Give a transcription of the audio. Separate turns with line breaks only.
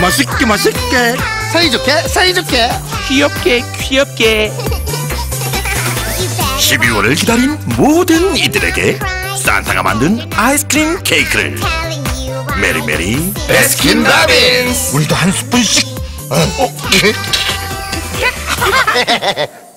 맛있게 맛있게.
사이좋게 사이좋게.
귀엽게 귀엽게.
12월을 기다린 모든 이들에게 산타가 만든 아이스크림 케이크를. Merry merry 배스킨라빈스.
우리도 한 스푼씩. 어, 어,